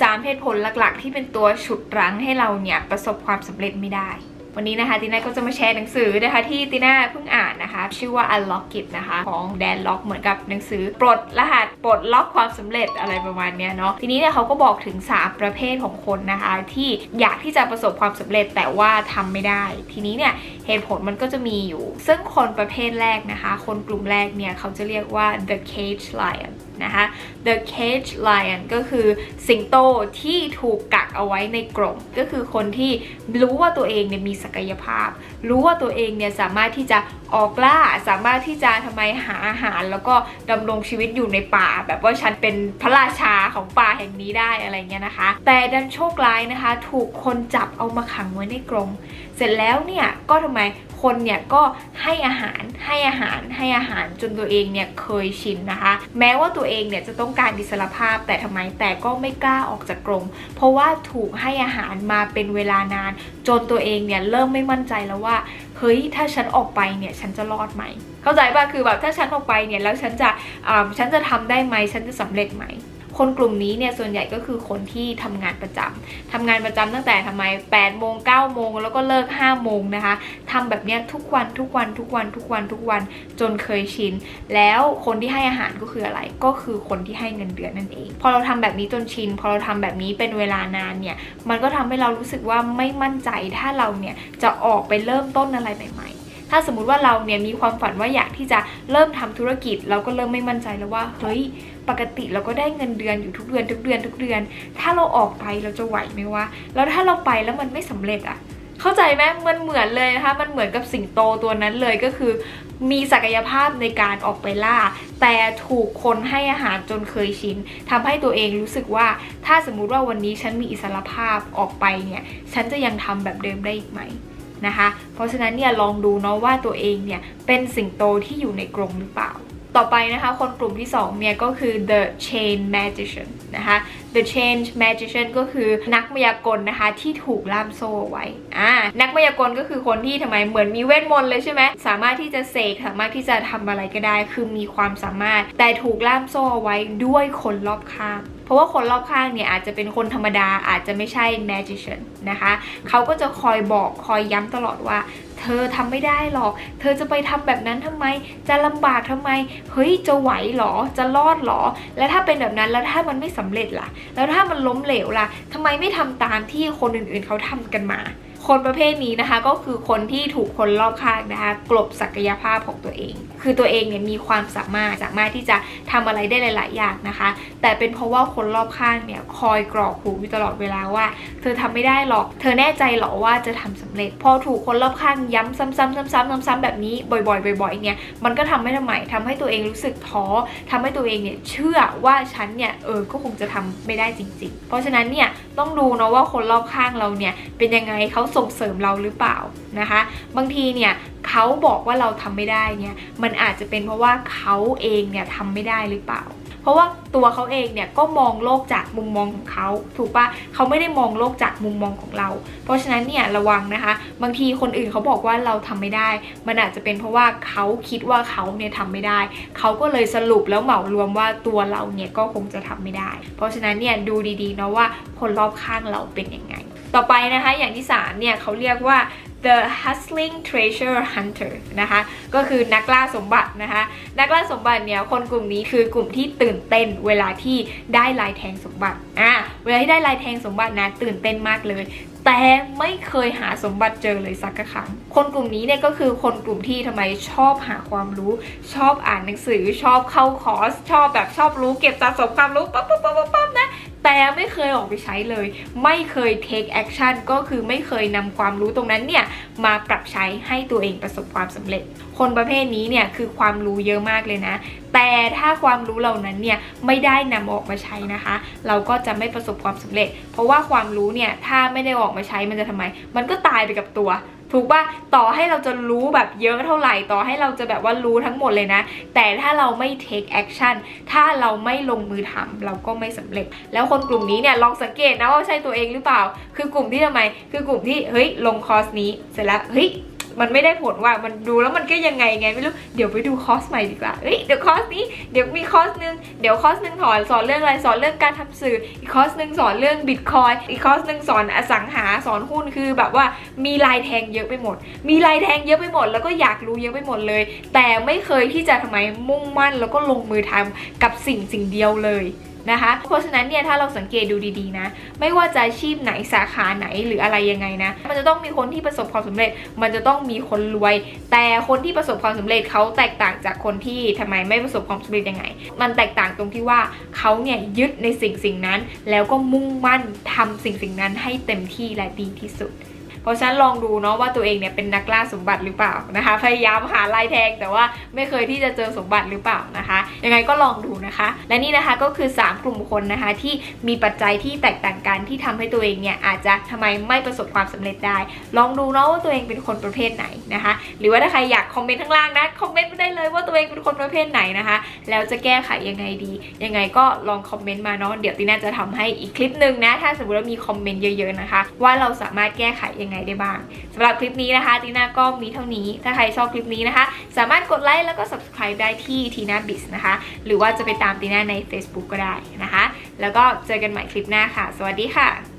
3เหตุผลหลักๆ ที่เป็นตัวฉุดรั้งให้เราเนี่ยประสบความสำเร็จไม่ได้ วันนี้นะคะตีน่าก็จะมาแชร์หนังสือนะคะที่ตีน่าเพิ่งอ่านนะคะ ชื่อว่า Unlock It นะคะของแดนล็อกเหมือนกับหนังสือปลดรหัสปลดล็อกความสำเร็จอะไรประมาณเนี้ยเนาะทีนี้เนี่ยเขาก็บอกถึง 3 ประเภทของคนนะคะ ที่อยากที่จะประสบความสำเร็จแต่ว่าทำไม่ได้ ทีนี้เนี่ยเหตุผลมันก็จะมีอยู่ ซึ่งคนประเภทแรกนะคะ คนกลุ่มแรกเนี่ยเขาจะเรียกว่า the cage lion นะคะ the cage lion ก็คือสิงโตที่ถูกกักเอาไว้ในกรงก็คือคนที่รู้ว่าตัวเองเนี่ยมีศักยภาพ รู้ว่าตัวเองเนี่ยสามารถที่จะออกล่าสามารถที่จะทำไมหาอาหาร แล้วก็ดำรงชีวิตอยู่ในป่า แบบว่าฉันเป็นพระราชาของป่าแห่งนี้ได้อะไรเงี้ยนะคะ แต่ดันโชคร้ายนะคะ ถูกคนจับเอามาขังไว้ในกรงเสร็จแล้วเนี่ยก็ทำไม คนเนี่ยก็ให้อาหารให้อาหารให้อาหารจนตัวเองเนี่ยเคยชินนะคะ แม้ว่าตัวเองเนี่ยจะต้องการอิสรภาพแต่ทำไมแต่ก็ไม่กล้าออกจากกรงเพราะว่าถูกให้อาหารมาเป็นเวลานาน จนตัวเองเนี่ยเริ่มไม่มั่นใจแล้วว่าเฮ้ยถ้าฉันออกไปเนี่ยฉันจะรอดไหม เข้าใจป่ะคือแบบถ้าฉันออกไปเนี่ยแล้วฉันจะฉันจะทำได้ไหมฉันจะสำเร็จไหม คนกลุ่มนี้เนี่ยส่วนใหญ่ก็คือคนที่ทำงานประจำทำงานประจำตั้งแต่ทำไม8โมง9โมงแล้วก็เลิก5โมงนะคะทำแบบนี้ทุกวันทุกวันทุกวันทุกวันทุกวันจนเคยชิน แล้วคนที่ให้อาหารก็คืออะไร ก็คือคนที่ให้เงินเดือนนั่นเอง พอเราทำแบบนี้จนชิน พอเราทำแบบนี้เป็นเวลานานเนี่ยมันก็ทำให้เรารู้สึกว่าไม่มั่นใจถ้าเราเนี่ยจะออกไปเริ่มต้นอะไรใหม่ ถ้าสมมุติว่าเราเนี่ยมีความฝันว่าอยากที่จะเริ่มทำธุรกิจ เราก็เริ่มไม่มั่นใจแล้วว่าเฮ้ยปกติเราก็ได้เงินเดือนอยู่ทุกเดือนทุกเดือนทุกเดือน ถ้าเราออกไปเราจะไหวไหมวะแล้วถ้าเราไปแล้วมันไม่สำเร็จอะเข้าใจไหมมันเหมือนเลยนะคะ มันเหมือนกับสิงโตตัวนั้นเลยก็คือ มีศักยภาพในการออกไปล่า แต่ถูกคนให้อาหารจนเคยชินทำให้ตัวเองรู้สึกว่า ถ้าสมมุติว่าวันนี้ฉันมีอิสรภาพออกไปเนี่ย ฉันจะยังทำแบบเดิมได้อีกไหม นะคะ เพราะฉะนั้นเนี่ยลองดูเนาะว่าตัวเองเนี่ยเป็นสิงโตที่อยู่ในกรงหรือเปล่า ต่อไปนะคะคนกลุ่มที่2เนี่ยก็คือ the chain magician นะคะ the chain magician ก็คือนักมายากลนะคะที่ถูกล่ามโซ่ไว้อ่านักมายากลก็คือคนที่ทำไมเหมือนมีเวทมนต์เลยใช่ไหมสามารถที่จะเสกสามารถที่จะทำอะไรก็ได้ คือมีความสามารถ แต่ถูกล่ามโซ่ไว้ด้วยคนรอบข้างเพราะว่าคนรอบข้างเนี่ยอาจจะเป็นคนธรรมดาอาจจะไม่ใช่ magician นะคะ เขาก็จะคอยบอกคอยย้ำตลอดว่า เธอทำไม่ได้หรอก เธอจะไปทำแบบนั้นทำไม จะลำบากทำไม เฮ้ยจะไหวหรอ จะรอดหรอ แล้วถ้าเป็นแบบนั้นแล้วถ้ามันไม่สำเร็จล่ะแล้วถ้ามันล้มเหลวล่ะทำไมไม่ทำตามที่คนอื่นๆเขาทำกันมา คนประเภทนี้นะคะ ก็คือคนที่ถูกคนรอบข้างนะคะ กลบศักยภาพของตัวเอง คือตัวเองเนี่ยมีความสามารถสามารถที่จะทำอะไรได้หลาย ๆ อย่างนะคะ แต่เป็นเพราะว่าคนรอบข้างเนี่ยคอยกรอกหูอยู่ตลอดเวลาว่า เธอทำไม่ได้หรอก เธอแน่ใจหรอว่าจะทำสำเร็จ พอถูกคนรอบข้างย้ำซ้ำๆซ้ำๆซ้ำๆแบบนี้บ่อย ๆ บ่อย ๆ เนี่ยมันก็ทำให้ทำไมทำให้ตัวเองรู้สึกท้อทำให้ตัวเองเนี่ยเชื่อว่าฉันเนี่ยเออก็คงจะทำไม่ได้จริง ๆ เพราะฉะนั้นเนี่ยต้องดูนะว่าคนรอบข้างเราเนี่ยเป็นยังไงเขาส่งเสริมเราหรือเปล่านะคะ บางทีเนี่ยเขาบอกว่าเราทำไม่ได้เนี่ย มันอาจจะเป็นเพราะว่าเขาเองเนี่ยทำไม่ได้หรือเปล่า เพราะว่าตัวเขาเองเนี่ยก็มองโลกจากมุมมองของเขาถูกปะเขาไม่ได้มองโลกจากมุมมองของเรา เพราะฉะนั้นเนี่ยระวังนะคะ บางทีคนอื่นเขาบอกว่าเราทำไม่ได้ มันอาจจะเป็นเพราะว่าเขาคิดว่าเขาเนี่ยทำไม่ได้ เขาก็เลยสรุปแล้วเหมารวมว่าตัวเราเนี่ยก็คงจะทำไม่ได้ เพราะฉะนั้นเนี่ยดูดีๆนะว่าคนรอบข้างเราเป็นยังไง ต่อไปนะคะอย่างที่ 3 เนี่ยเขาเรียกว่า the hustling treasure hunter นะคะก็คือนักล่าสมบัตินะคะนักล่าสมบัติเนี่ยคนกลุ่มนี้คือกลุ่มที่ตื่นเต้นเวลาที่ได้ลายแทงสมบัติอ่าเวลาที่ได้ลายแทงสมบัตินะตื่นเต้นมากเลย แต่ไม่เคยหาสมบัติเจอเลยสักครั้ง คนกลุ่มนี้เนี่ยก็คือคนกลุ่มที่ทำไมชอบหาความรู้ ชอบอ่านหนังสือชอบเข้าคอร์ส ชอบแบบชอบรู้เก็บสะสมความรู้ปั๊บปั๊บปั๊บปั๊บ แต่ไม่เคยออกไปใช้เลย ไม่เคย take action ก็คือไม่เคยนำความรู้ตรงนั้นเนี่ยมาปรับใช้ให้ตัวเองประสบความสำเร็จ คนประเภทนี้เนี่ยคือความรู้เยอะมากเลยนะ แต่ถ้าความรู้เหล่านั้นเนี่ยไม่ได้นำออกมาใช้นะคะ เราก็จะไม่ประสบความสำเร็จ เพราะว่าความรู้เนี่ยถ้าไม่ได้ออกมาใช้มันจะทำไม มันก็ตายไปกับตัว ถูกป่ะต่อให้เราจะรู้แบบเยอะเท่าไหร่ต่อให้เราจะแบบว่ารู้ทั้งหมดเลยนะ แต่ถ้าเราไม่ take action ถ้าเราไม่ลงมือทำเราก็ไม่สำเร็จ แล้วคนกลุ่มนี้เนี่ยลองสังเกตนะว่าใช่ตัวเองหรือเปล่า คือกลุ่มที่ทำไม คือกลุ่มที่เฮ้ยลงคอร์สนี้เสร็จแล้วเฮ้ย มันไม่ได้ผลว่ามันดูแล้วมันก็ยังไงไงไม่รู้เดี๋ยวไปดูคอร์สใหม่ดีกว่าเอ้ยเดี๋ยวคอร์สนี้เดี๋ยวมีคอร์สนึงเดี๋ยวคอร์สนึงสอนสอนเรื่องอะไรสอนเรื่องการทำสื่ออีกคอร์สนึงสอนเรื่องบิตคอยน์อีกคอร์สนึงสอนอสังหาสอนหุ้นคือแบบว่ามีลายแทงเยอะไปหมด มีลายแทงเยอะไปหมด แล้วก็อยากรู้เยอะไปหมดเลย แต่ไม่เคยที่จะทำไมมุ่งมั่นแล้วก็ลงมือทำกับสิ่งสิ่งเดียวเลย นะคะ เพราะฉะนั้นเนี่ยถ้าเราสังเกตดูดีๆนะ ไม่ว่าจะอาชีพไหนสาขาไหนหรืออะไรยังไงนะ มันจะต้องมีคนที่ประสบความสำเร็จ มันจะต้องมีคนรวย แต่คนที่ประสบความสำเร็จเขาแตกต่างจากคนที่ทำไมไม่ประสบความสำเร็จยังไง มันแตกต่างตรงที่ว่าเขาเนี่ยยึดในสิ่งสิ่งนั้น แล้วก็มุ่งมั่นทำสิ่งสิ่งนั้นให้เต็มที่และดีที่สุด เพราะฉะนั้นลองดูเนาะว่าตัวเองเนี่ยเป็นนักล่าสมบัติหรือเปล่านะคะ พยายามหาลายแทงแต่ว่าไม่เคยที่จะเจอสมบัติหรือเปล่านะคะ ยังไงก็ลองดูนะคะ และนี่นะคะก็คือ 3 กลุ่มคนนะคะที่มีปัจจัยที่แตกต่างกันที่ทำให้ตัวเองเนี่ยอาจจะทำไมไม่ประสบความสำเร็จได้ ลองดูเนาะว่าตัวเองเป็นคนประเภทไหนนะคะ หรือว่าถ้าใครอยากคอมเมนต์ข้างล่างนะคอมเมนต์มาได้เลยว่าตัวเองเป็นคนประเภทไหนนะคะ แล้วจะแก้ไขยังไงดี ยังไงก็ลองคอมเมนต์มาเนาะเดี๋ยวตีน่าจะทำให้อีกคลิปหนึ่งนะถ้าสมมติว่ามีคอมเมนต์เยอะๆนะคะ ว่าเราสามารถแก้ไขยังไงได้บ้างสำหรับคลิปนี้นะคะทีน่าก็มีเท่านี้ ถ้าใครชอบคลิปนี้นะคะ สามารถกดไลค์แล้วก็ subscribe ได้ที่ทีน่าบิสนะคะ หรือว่าจะไปตามทีน่าใน Facebook ก็ได้นะคะ แล้วก็เจอกันใหม่คลิปหน้าค่ะ สวัสดีค่ะ